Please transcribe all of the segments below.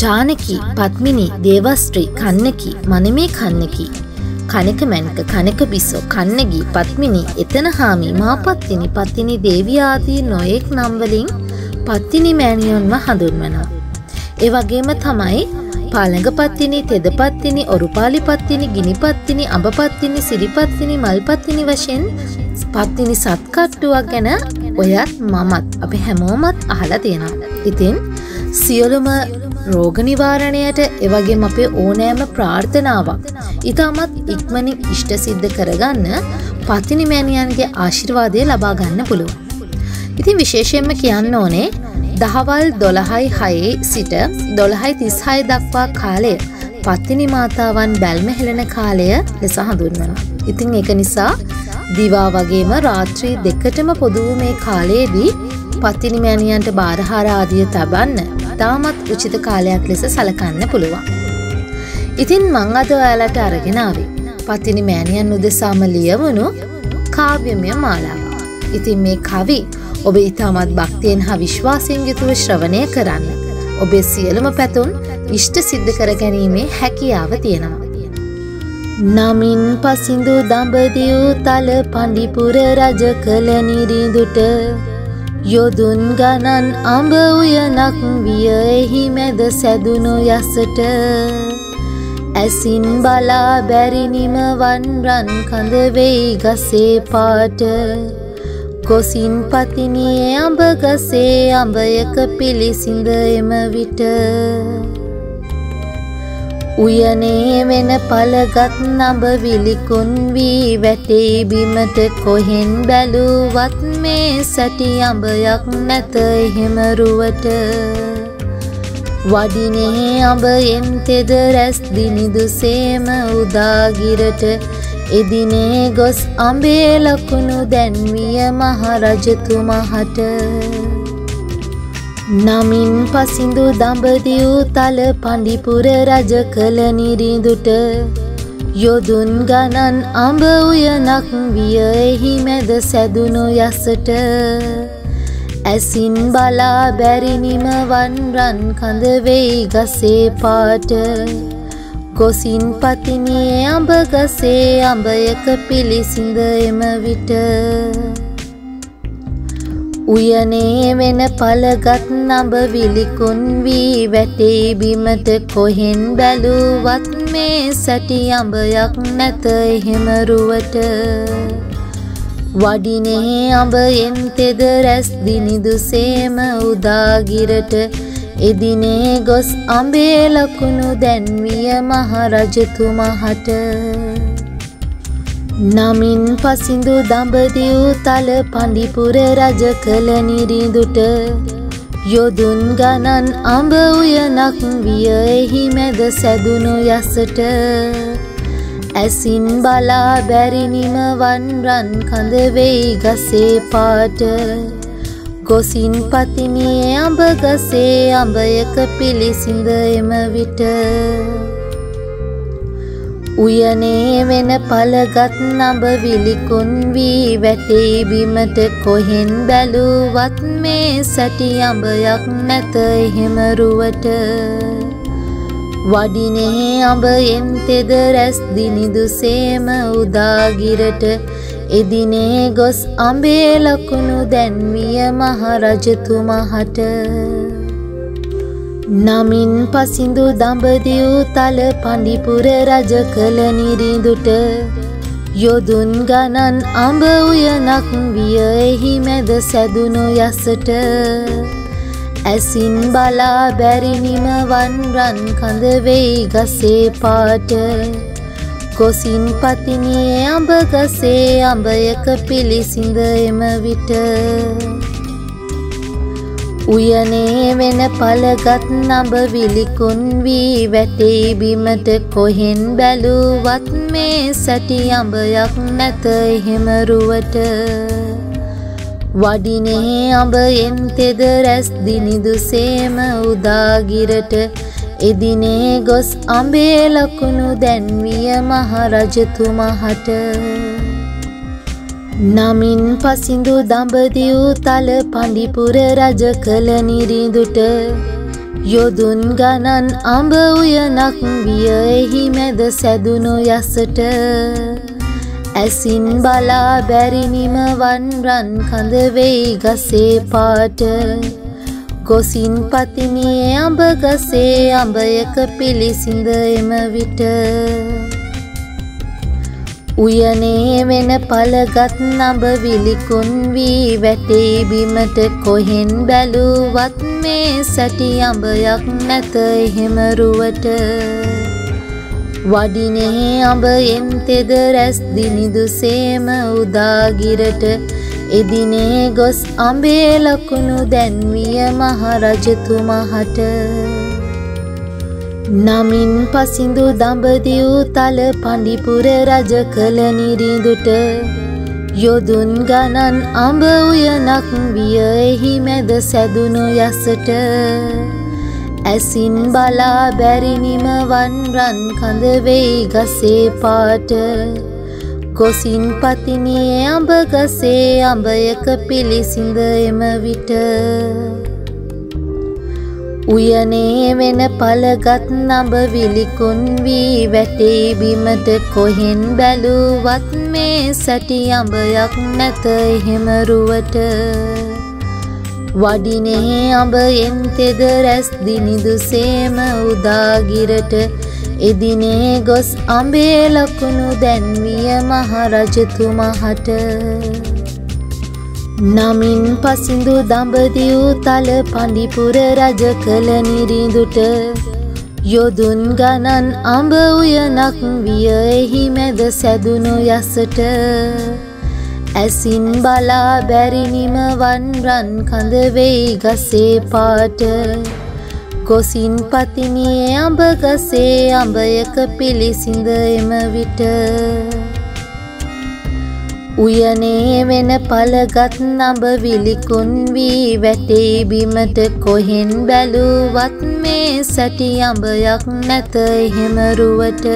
ජානකී පත්මිනි දේවස්ත්‍රී කන්නකි මනමේ කන්නකි කනක මැනක කනක බිස්සෝ කන්නගී පත්මිනි එතන හාමි මාපත්තිනි පත්තිනි දේවයාදී නොයෙක් නම්වලින් පත්තිනි මෑණියොන්ව හඳුන්වනවා. ඒ වගේම තමයි පාළඟපත්තිනි තෙදපත්තිනි ඔරුපාලි පත්තිනි ගිනිපත්තිනි අඹපත්තිනි සිරිපත්තිනි මල්පත්තිනි වශයෙන් පත්තිනි සත්කට්ටුවක් ගැන ඔයත් මමත් අපි හැමෝමත් අහලා තියෙනවා. ඉතින් සියලුම රෝගනිවාරණයට එවගේ අපේ ඕනෑම ප්‍රාර්ථනාවක් ඉතාමත් ඉක්මනින් ඉෂ්ට සිද්ධ කරගන්න පතිනිමෑණියන්ගේ ආශිර්වාදය ලබා ගන්න පුළුව. ඉතින් විශේෂයෙන්ම කියන්න ඕනේ දහවල් දොළහයි හයේ සිට දොළහයි තිස්හය දක්වා කාලය පත්තිනි මාතාවන් බැල්ම හෙළෙන කාලය ලෙස හඳුන්වනවා. ඉතින් එක නිසා දිවා වගේම රාත්‍රී දෙකටම පොදුව මේ කාලයේදී පත්තිනිමෑණියන්ට භාරහාරාදිය තබන්න තාමත් උචිත කාලයක් ලෙස සලකන්න පුළුවන්. ඉතින් මං අද ඔයාලට අරගෙනාවේ. පත්තිනි මෑණියන් උදෙසාම ලියවුණු කාව්‍යමය මාලාව. ඉතින් මේ කවි ඔබ ඉතාමත් භක්තියෙන් හා විශ්වාසයෙන් යුතුව ශ්‍රවණය කරන්න. ඔබේ සියලුම පැතුම් ඉෂ්ට සිද්ධ කර ගැනීමේ හැකියාව තියෙනවා. නමින් පසිඳු දඹදිව් තල පණ්ඩිපුර රජ කළ නිරිඳුට යොදුන් ගණන් අඹ උයනක් විය එහි මැද සැදුණු යසට. ඇසින් බලා බැරිනිම වන්රන් කඳ වෙයි ගසේ පාට. ගොසින් පතිනියේ අඹ ගසේ අඹයක පිළිසිඳ එම විට. උයනේ වෙන පළගත් නඹ විලිකුන් වී වැටේ බිමට කොහෙන් බැලුවත් මේ සැටි අඹයක් නැත එහෙමරුවට වඩිනේ අඹයෙන් තෙද රැස් දිනිදුසේම උදාගිරට. එදිනේ ගොස් අඹේ ලකුණු දැන්විය මහරජතුමහට. නමින් පසිඳු දඹදිව් තල පණ්ඩිපුර රජ කළ නිරිඳුට යොදුන් ගණන් අඹ උයනක් විය එහි මැද සැදුණු යසට. ඇසින් බලා බැරිනිම වන්රන් කඳ වෙයි ගසේ පාට. ගොසින් පතිනියේ අඹ ගසේ අඹයක පිළිසිඳ එම විට. උයනේ වෙන පළගත් නඹ විලිකුන් වී වැටේ බිමට කොහෙන් බැලුවත් මේ සැටි අඹයක් නැත එහෙමරුවට වඩිනේ අඹයෙන් තෙද රැස් දිනිදුසේම උදාගිරට. එදිනේ ගොස් අඹේ ලකුණු දැන්විය මහරජතුමහට. නමින් පසිඳු දඹදිව් තල පණ්ඩිපුර රජ කළ නිරිඳුට යොදුන් ගණන් අඹ උයනක් විය එහි මැද සැදුණු යසට ඇසින් බලා බැරිනිම වන්රන් කඳ වෙයි ගසේ පාට ගොසින් පතිනියේ අඹ ගසේ අඹයක පිළිසිඳ එම විට උයනේ වෙන පළගත් නඹ විලිකුන් වී වැටේ බිමට කොහෙන් බැලුවත් මේ සැටි අඹයක් නැත එහෙමරුවට වඩිනේ අඹයෙන් තෙද රැස් දිනිදුසේම උදාගිරට. එදිනේ ගොස් අඹේ ලකුණු දැන්විය මහරජතුමහට. නමින් පසිඳු දඹදිව් තල පණ්ඩිපුර රජ කළ නිරිඳුට යොදුන් ගණන් අඹ උයනක් විය එහි මැද සැදුණු යසට. ඇසින් බලා බැරිනිම වන්රන් කඳ වෙයි ගසේ පාට. ගොසින් පතිනියේ අඹ ගසේ අඹයක පිළිසිඳ එම විට. උයනේ වෙන පළගත් නඹ විලිකුන් වී වැටේ බිමට කොහෙන් බැලුවත් මේ සැටි අඹයක් නැත එහෙමරුවට වඩිනේ අඹයෙන් තෙද රැස් දිනිදුසේම උදාගිරට. එදිනේ ගොස් අඹේ ලකුණු දැන්විය මහරජතුමහට. නමින් පසිඳු දඹදිව් තල පණ්ඩිපුර රජ කළ නිරිඳුට යොදුන් ගණන් අඹ උයනක් විය එහි මැද සැදුණු යසට. ඇසින් බලා බැරිනිම වන්රන් කඳ වෙයි ගසේ පාට. ගොසින් පතිනියේ අඹ ගසේ අඹයක පිළිසිඳ එම විට. උයනේ වෙන පළගත් නඹ විලිකුන් වී වැටේ බිමට කොහෙන් බැලුවත් මේ සැටි අඹයක් නැත එහෙම රුවට. වඩිනේ අඹයෙන් තෙද රැස් දිනිදුසේම උදාගිරට. එදිනේ ගොස් අඹේ ලකුණු දැන්විය මහරජතුමහට. නමින් පසිඳු දඹදිව් තල පණ්ඩිපුර රජ කළ නිරිඳුට යොදුන් ගණන් අඹ උයනක් විය එහි මැද සැදුණු යසට ඇසින් බලා බැරිනිම වන්රන් කඳ වෙයි ගසේ පාට ගොසින් පතිනියේ අඹ ගසේ අඹයක පිළිසිඳ එම විට උයනේ වෙන පළගත් නඹ විලිකුන් වී වැටේ බිමට කොහෙන් බැලුවත් මේ සැටි අඹයක් නැත එහෙම රුවට. වඩිනේ අඹයෙන් තෙද රැස් දිනිදුසේම උදාගිරට. එදිනේ ගොස් අඹේ ලකුණු දැන්විය මහරජතුමහට. නමින් පසිඳු දඹදිව් තල පණ්ඩිපුර රජ කළ නිරිඳුට යොදුන් ගණන් අඹ උයනක් විය එහි මැද සැදුණු යසට. ඇසින් බලා බැරිනිම වන්රන් කඳ වෙයි ගසේ පාට. ගොසින් පතිනියේ අඹ ගසේ අඹයක පිළිසිඳ එම විට. උයනේ වෙන පළගත් නඹ විලිකුන් වී වැටේ බිමට කොහෙන් බැලුවත් මේ සැටි අඹයක් නැත එහෙම රුවට.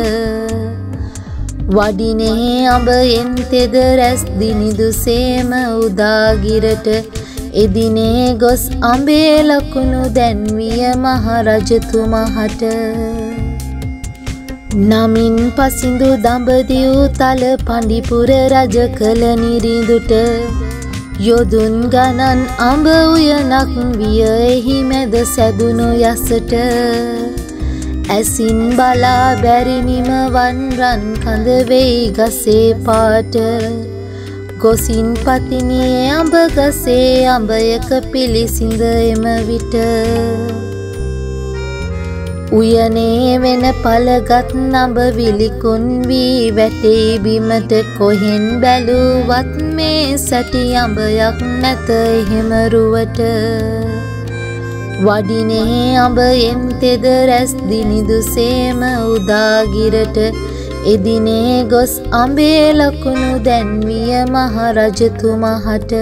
වඩිනේ අඹයෙන් තෙද රැස් දිනිදුසේම උදාගිරට. එදිනේ ගොස් අඹේ ලකුණු දැන්විය මහරජතුමහට. නමින් පසිඳු දඹදිව් තල පණ්ඩිපුර රජ කළ නිරිඳුට යොදුන් ගණන් අඹ උයනක් විය එහි මැද සැදුණු යසට. ඇසින් බලා බැරිනිම වන්රන් කඳ වෙයි ගසේ පාට. ගොසින් පතිනියේ අඹ ගසේ අඹයක පිළිසිඳ එම විට. උයනේ වෙන පළගත් නඹ විලිකුන් වී වැටේ බිමට කොහෙන් බැලුවත් මේ සැටි අඹයක් නැත එහෙම රුවට. වඩිනේ අඹයෙන් තෙද රැස් දිනිදුසේම උදාගිරට. එදිනේ ගොස් අඹේ ලකුණු දැන්විය මහරජතුමහට.